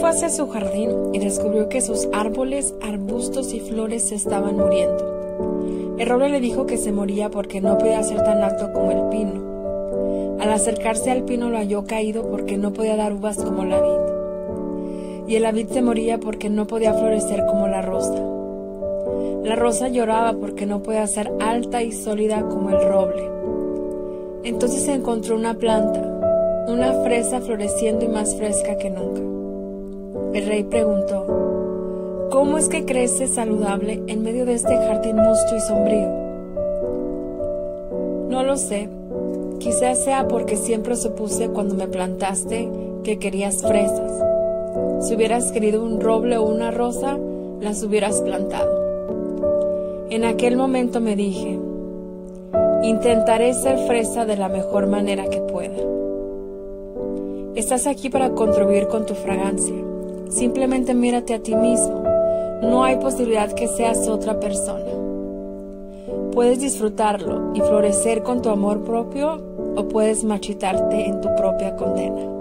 fue hacia su jardín y descubrió que sus árboles, arbustos y flores se estaban muriendo. El roble le dijo que se moría porque no podía ser tan alto como el pino. Al acercarse al pino lo halló caído porque no podía dar uvas como la vid. Y el vid se moría porque no podía florecer como la rosa. La rosa lloraba porque no podía ser alta y sólida como el roble. Entonces encontró una planta, una fresa floreciendo y más fresca que nunca. El rey preguntó, ¿cómo es que crece saludable en medio de este jardín musto y sombrío? No lo sé, quizás sea porque siempre supuse cuando me plantaste que querías fresas. Si hubieras querido un roble o una rosa, las hubieras plantado. En aquel momento me dije, intentaré ser fresa de la mejor manera que pueda. Estás aquí para contribuir con tu fragancia. Simplemente mírate a ti mismo. No hay posibilidad que seas otra persona. Puedes disfrutarlo y florecer con tu amor propio o puedes machitarte en tu propia condena.